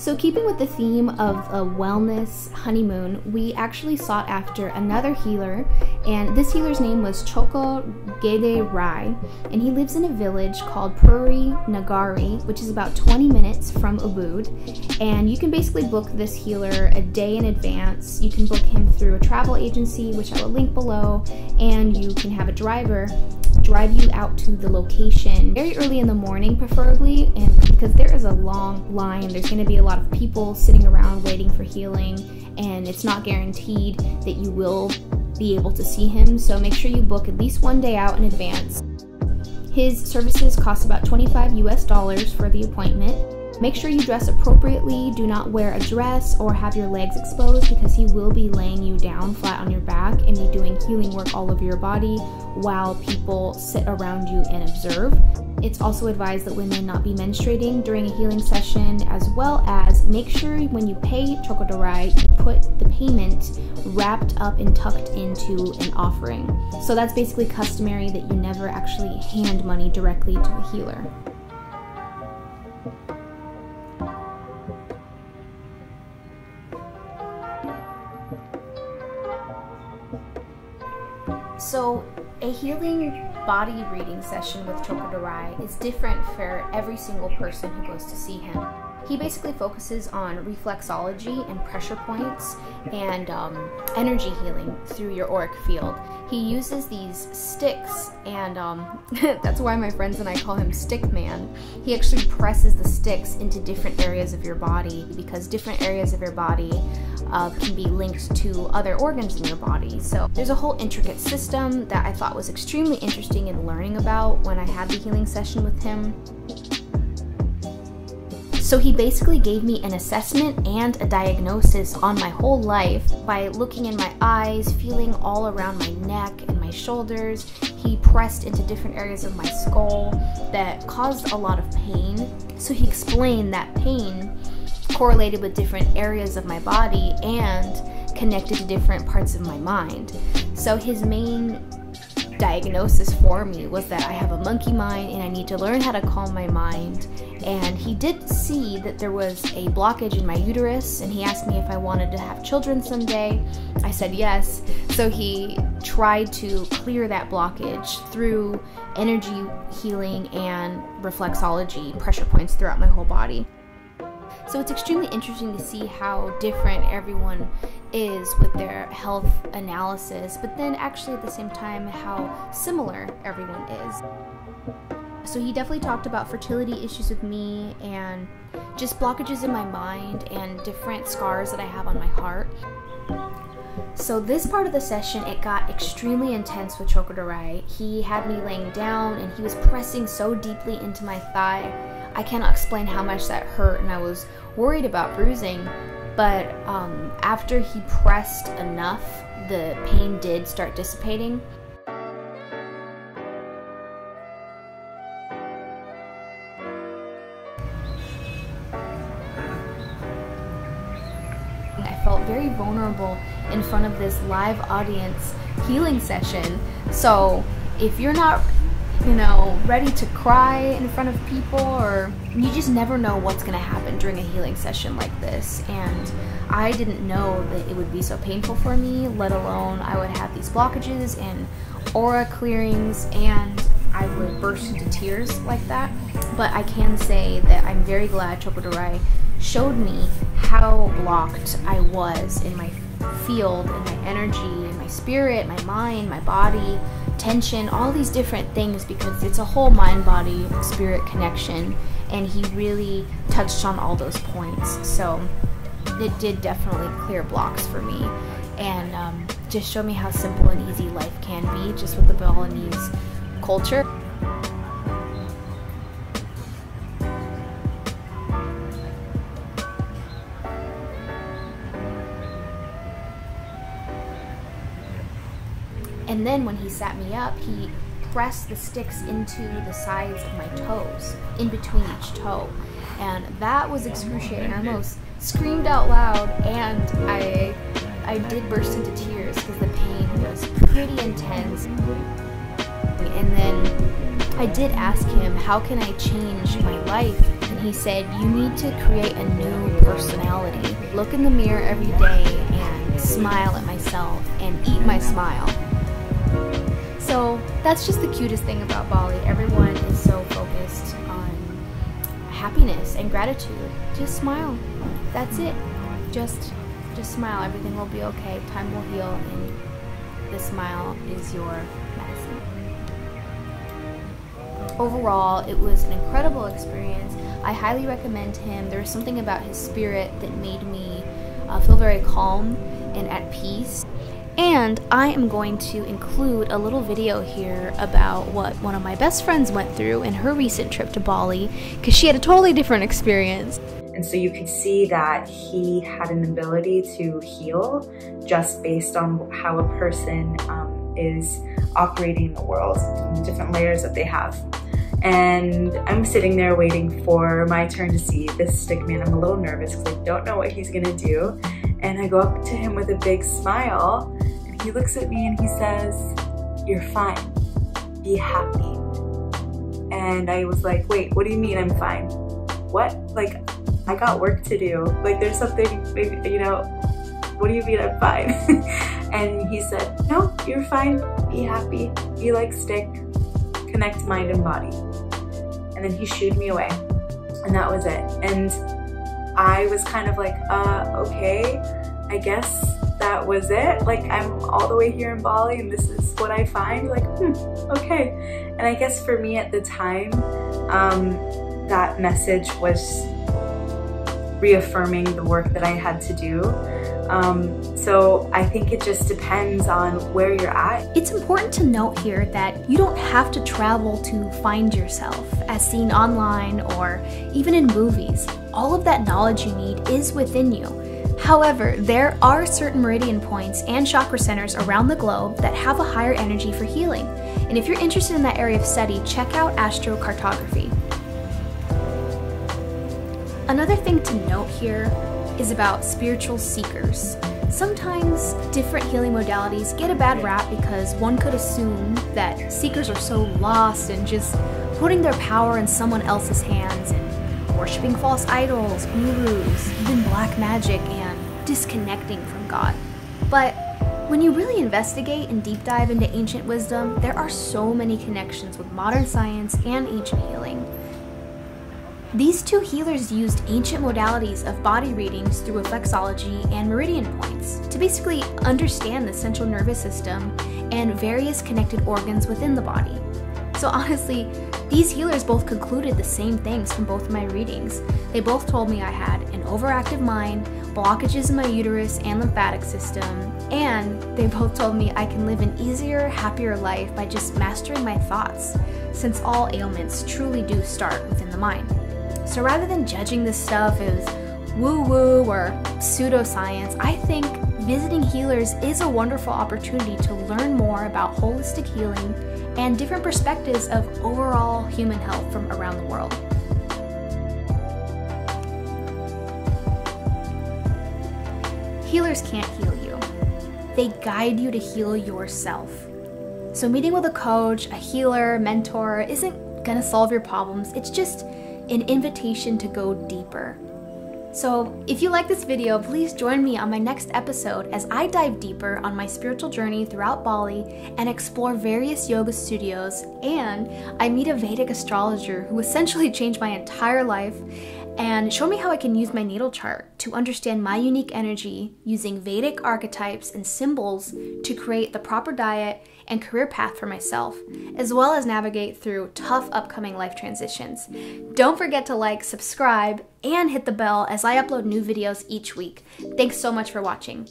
So, keeping with the theme of a wellness honeymoon, we actually sought after another healer, and this healer's name was Tjokorda Gede Rai, and he lives in a village called Puri Nagari, which is about 20 minutes from Ubud. And you can basically book this healer a day in advance. You can book him through a travel agency, which I will link below, and you can have a driver drive you out to the location very early in the morning, preferably, and because there is a long line, there's going to be a lot of people sitting around waiting for healing, and it's not guaranteed that you will be able to see him. So make sure you book at least one day out in advance. His services cost about 25 US dollars for the appointment. Make sure you dress appropriately. Do not wear a dress or have your legs exposed because he will be laying you down flat on your back and be doing healing work all over your body while people sit around you and observe. It's also advised that women not be menstruating during a healing session, as well as make sure when you pay Tjokorda Rai, you put the payment wrapped up and tucked into an offering. So that's basically customary that you never actually hand money directly to a healer. Healing body reading session with Tjokorda Rai is different for every single person who goes to see him. He basically focuses on reflexology and pressure points and um, energy healing through your auric field. He uses these sticks, and um, that's why my friends and I call him Stick Man. He actually presses the sticks into different areas of your body because different areas of your body uh, can be linked to other organs in your body. So there's a whole intricate system that I thought was extremely interesting in learning about when I had the healing session with him. So he basically gave me an assessment and a diagnosis on my whole life by looking in my eyes, feeling all around my neck and my shoulders. He pressed into different areas of my skull that caused a lot of pain. So he explained that pain correlated with different areas of my body and connected to different parts of my mind. So his main diagnosis for me was that I have a monkey mind and I need to learn how to calm my mind. And he did see that there was a blockage in my uterus and he asked me if I wanted to have children someday. I said yes. So he tried to clear that blockage through energy healing and reflexology, pressure points throughout my whole body. So it's extremely interesting to see how different everyone is with their health analysis, but then actually at the same time how similar everyone is. So he definitely talked about fertility issues with me and just blockages in my mind and different scars that I have on my heart. So this part of the session, it got extremely intense with Tjokorda Rai. He had me laying down and he was pressing so deeply into my thigh I cannot explain how much that hurt, and I was worried about bruising. But um, after he pressed enough, the pain did start dissipating. Very vulnerable in front of this live audience healing session. So if you're not you know, ready to cry in front of people, or you just never know what's going to happen during a healing session like this. And I didn't know that it would be so painful for me, let alone I would have these blockages and aura clearings, and I would burst into tears like that. But I can say that I'm very glad Tjokorda Rai showed me how blocked I was in my field, in my energy, my spirit, my mind, my body tension, all these different things because it's a whole mind body spirit connection. And he really touched on all those points. So it did definitely clear blocks for me and um, just show me how simple and easy life can be just with the Balinese culture. And then when he sat me up, he pressed the sticks into the sides of my toes, in between each toe. And that was excruciating. I almost screamed out loud and I I did burst into tears because the pain was pretty intense. And then I did ask him, how can I change my life and he said, You need to create a new personality. Look in the mirror every day and smile at myself and eat my smile. So that's just the cutest thing about Bali. Everyone is so focused on happiness and gratitude. Just smile. That's it. Just just smile. Everything will be okay. Time will heal and the smile is your medicine. Overall, it was an incredible experience. I highly recommend him. There was something about his spirit that made me uh, feel very calm and at peace. And I am going to include a little video here about what one of my best friends went through in her recent trip to Bali because she had a totally different experience. And so you could see that he had an ability to heal just based on how a person um, is operating in the world, the different layers that they have. And I'm sitting there waiting for my turn to see this stick man. I'm a little nervous because I don't know what he's gonna do. And I go up to him with a big smile he looks at me and he says, you're fine, be happy. And I was like, wait, what do you mean I'm fine? What? Like, I got work to do. Like, there's something, you know, what do you mean I'm fine? and he said, no, you're fine, be happy, be like stick, connect mind and body. And then he shooed me away and that was it. And I was kind of like, uh, okay, I guess that was it. Like I'm all the way here in Bali and this is what I find. Like, hmm, okay. And I guess for me at the time, um, that message was reaffirming the work that I had to do. Um, so I think it just depends on where you're at. It's important to note here that you don't have to travel to find yourself, as seen online or even in movies. All of that knowledge you need is within you. However, there are certain meridian points and chakra centers around the globe that have a higher energy for healing. And if you're interested in that area of study, check out astrocartography. Another thing to note here is about spiritual seekers. Sometimes different healing modalities get a bad rap because one could assume that seekers are so lost and just putting their power in someone else's hands and worshiping false idols, gurus, even black magic, disconnecting from God. But when you really investigate and deep dive into ancient wisdom, there are so many connections with modern science and ancient healing. These two healers used ancient modalities of body readings through reflexology and meridian points to basically understand the central nervous system and various connected organs within the body. So honestly, these healers both concluded the same things from both of my readings. They both told me I had an overactive mind, blockages in my uterus and lymphatic system, and they both told me I can live an easier, happier life by just mastering my thoughts, since all ailments truly do start within the mind. So rather than judging this stuff as woo woo or pseudoscience, I think visiting healers is a wonderful opportunity to learn more about holistic healing and different perspectives of overall human health from around the world. Healers can't heal you. They guide you to heal yourself. So meeting with a coach, a healer, mentor isn't gonna solve your problems. It's just an invitation to go deeper. So, if you like this video, please join me on my next episode as I dive deeper on my spiritual journey throughout Bali and explore various yoga studios. And I meet a Vedic astrologer who essentially changed my entire life and show me how I can use my natal chart to understand my unique energy using Vedic archetypes and symbols to create the proper diet and career path for myself, as well as navigate through tough upcoming life transitions. Don't forget to like, subscribe, and hit the bell as I upload new videos each week. Thanks so much for watching.